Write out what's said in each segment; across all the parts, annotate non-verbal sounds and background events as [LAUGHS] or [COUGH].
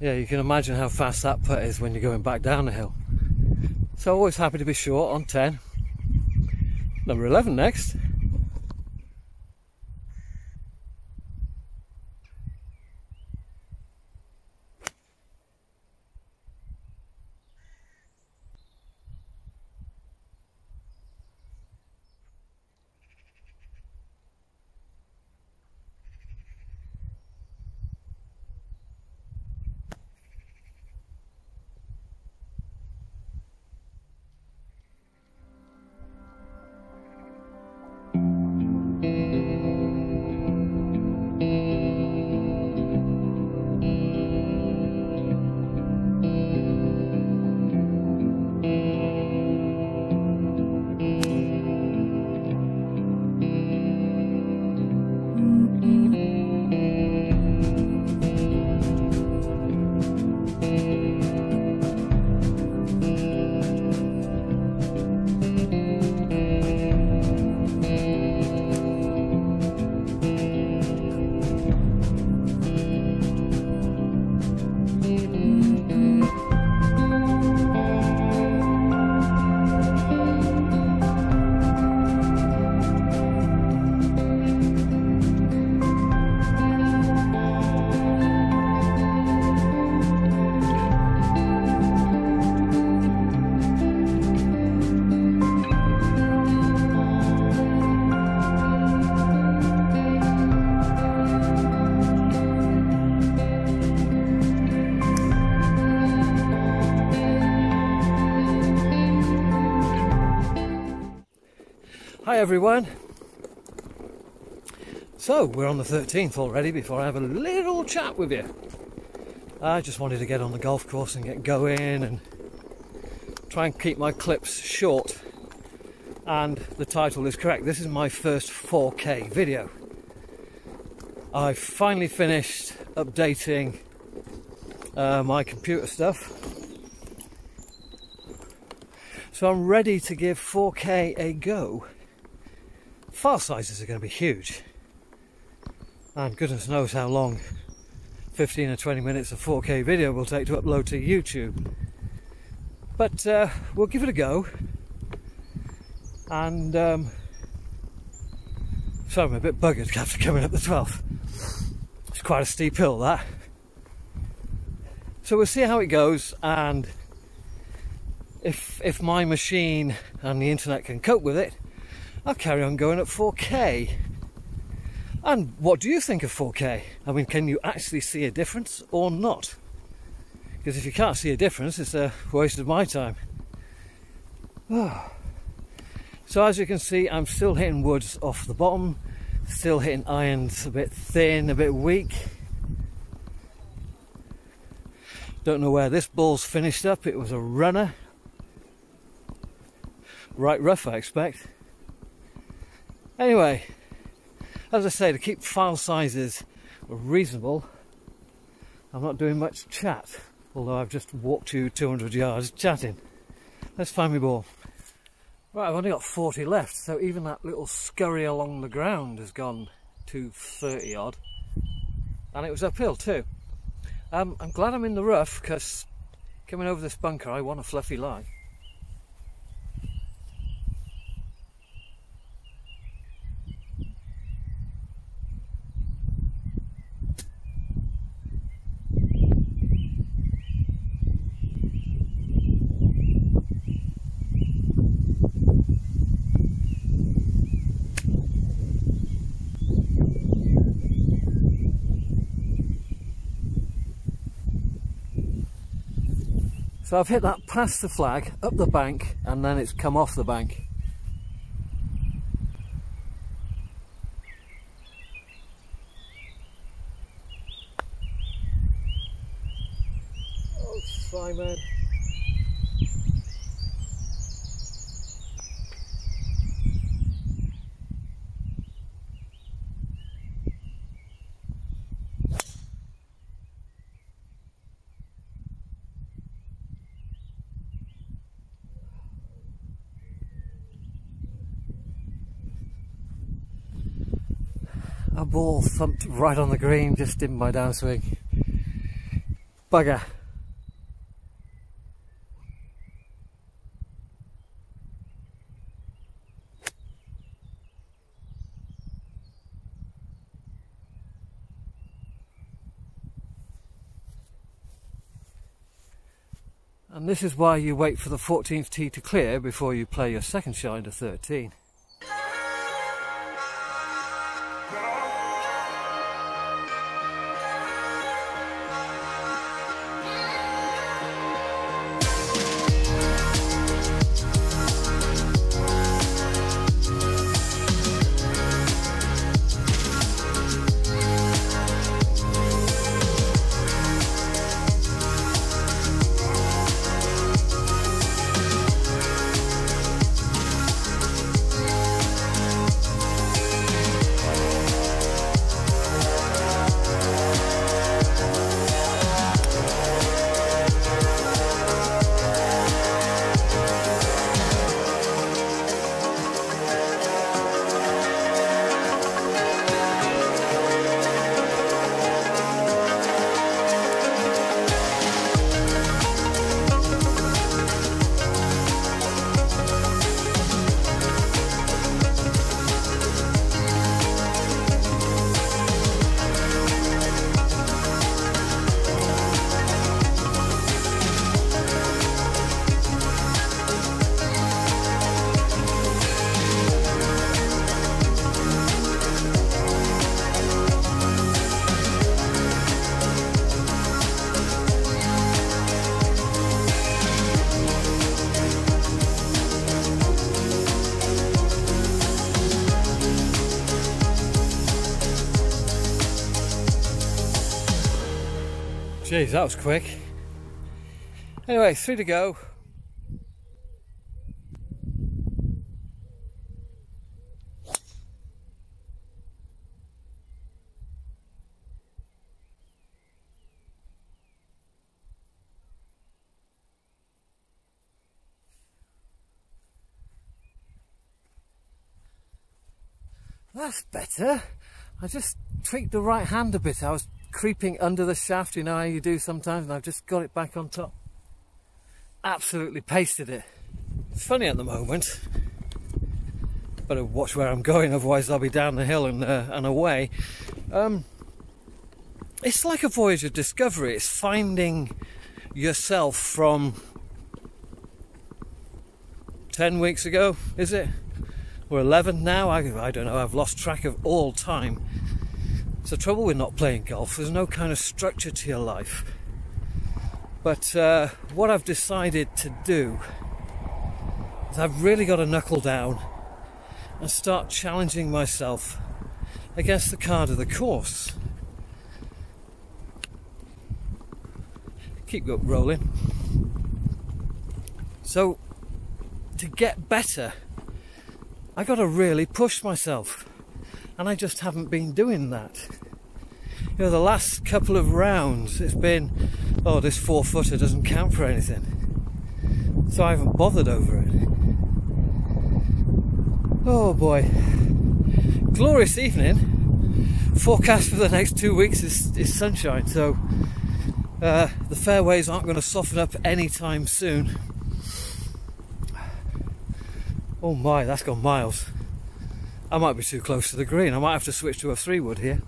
yeah, you can imagine how fast that putt is when you're going back down the hill. So always happy to be short on 10. Number 11 next. Hi everyone. So we're on the 13th already before I have a little chat with you. I just wanted to get on the golf course and get going and try and keep my clips short. And the title is correct. This is my first 4K video. I finally finished updating uh, my computer stuff. So I'm ready to give 4K a go file sizes are going to be huge. And goodness knows how long 15 or 20 minutes of 4K video will take to upload to YouTube. But uh, we'll give it a go. And um, so I'm a bit buggered [LAUGHS] after coming up the 12th. It's quite a steep hill that. So we'll see how it goes and if if my machine and the internet can cope with it, I'll carry on going at 4K. And what do you think of 4K? I mean, can you actually see a difference or not? Because if you can't see a difference, it's a waste of my time. [SIGHS] So as you can see, I'm still hitting woods off the bottom, still hitting irons a bit thin, a bit weak. Don't know where this ball's finished up. It was a runner. Right rough, I expect. Anyway, as I say, to keep file sizes reasonable, I'm not doing much chat, although I've just walked you 200 yards chatting. Let's find me ball. Right, I've only got 40 left, so even that little scurry along the ground has gone to 30 odd. And it was uphill too. Um, I'm glad I'm in the rough because coming over this bunker I want a fluffy lie. So I've hit that past the flag, up the bank, and then it's come off the bank. Oh, Simon. a ball thumped right on the green just in my downswing. Bugger. And this is why you wait for the 14th tee to clear before you play your second shot into 13. Jeez, that was quick. Anyway, three to go. That's better. I just tweaked the right hand a bit. I was creeping under the shaft, you know how you do sometimes, and I've just got it back on top. Absolutely pasted it. It's funny at the moment. Better watch where I'm going, otherwise I'll be down the hill and, uh, and away. Um, it's like a voyage of discovery. It's finding yourself from 10 weeks ago, is it? Or 11 now? I, I don't know. I've lost track of all time. It's the trouble with not playing golf. There's no kind of structure to your life. But uh, what I've decided to do is I've really got to knuckle down and start challenging myself against the card of the course. Keep rolling. So, to get better, I got to really push myself and I just haven't been doing that. You know, the last couple of rounds, it's been, oh, this four footer doesn't count for anything. So I haven't bothered over it. Oh boy. Glorious evening. Forecast for the next two weeks is, is sunshine, so uh, the fairways aren't going to soften up anytime soon. Oh my, that's gone miles. I might be too close to the green. I might have to switch to a three wood here.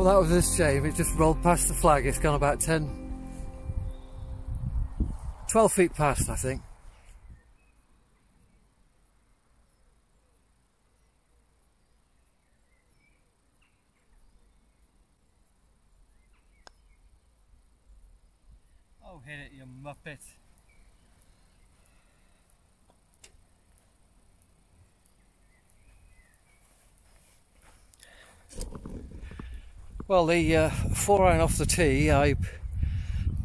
Oh, that was a shame. It just rolled past the flag. It's gone about 10, 12 feet past, I think. Oh, hit it, you muppet. Well, the uh, four iron off the tee, I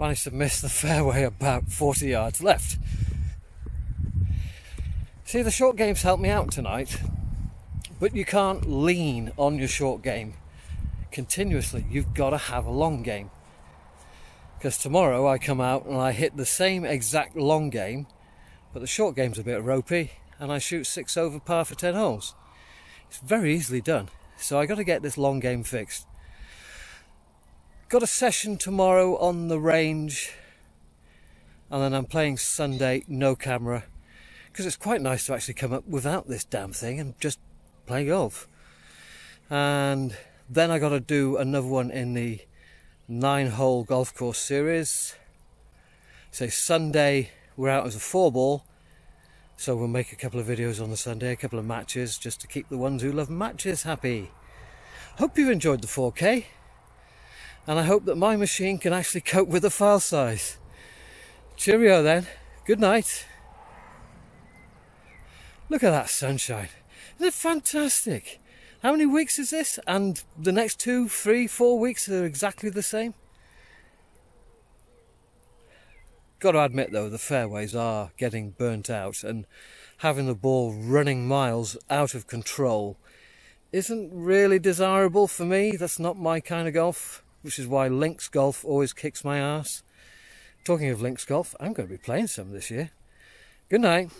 managed to miss the [LAUGHS] fairway about 40 yards left. See, the short games helped me out tonight, but you can't lean on your short game continuously. You've got to have a long game. Because tomorrow I come out and I hit the same exact long game, but the short game's a bit ropey, and I shoot six over par for 10 holes. It's very easily done. So I got to get this long game fixed. Got a session tomorrow on the range, and then I'm playing Sunday no camera because it's quite nice to actually come up without this damn thing and just play golf. And then I got to do another one in the nine hole golf course series. So Sunday we're out as a four ball, so we'll make a couple of videos on the Sunday, a couple of matches just to keep the ones who love matches happy. Hope you've enjoyed the 4K and I hope that my machine can actually cope with the file size. Cheerio then. Good night. Look at that sunshine. Isn't it fantastic? How many weeks is this? And the next two, three, four weeks are exactly the same? Got to admit though, the fairways are getting burnt out and having the ball running miles out of control isn't really desirable for me. That's not my kind of golf which is why links golf always kicks my ass. Talking of links golf, I'm going to be playing some this year. Good night.